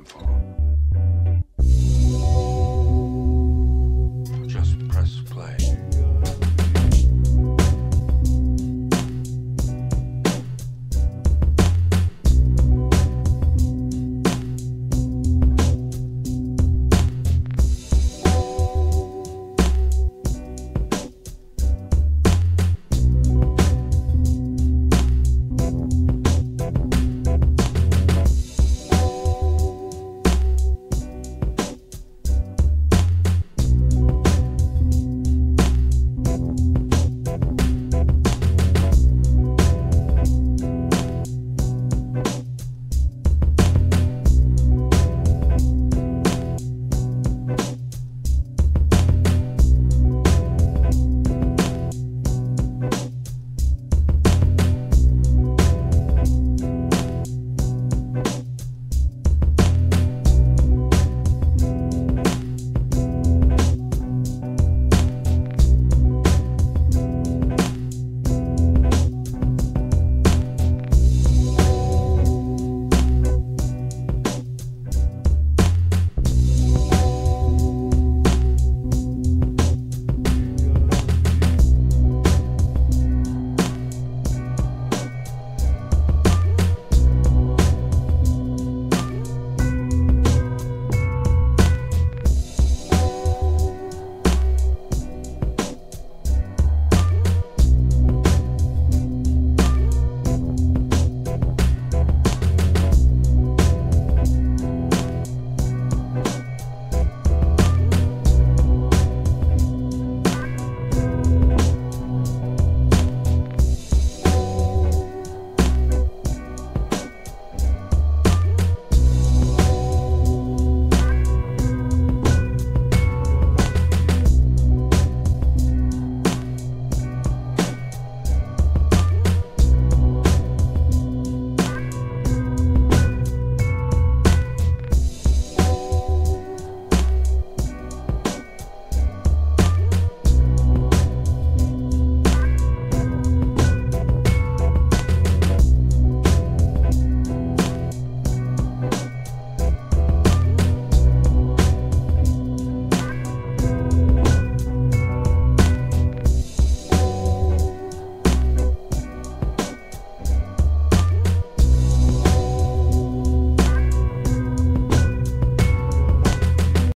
time for.